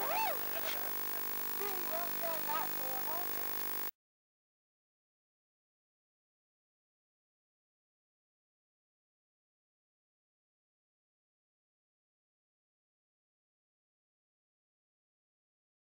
Woo!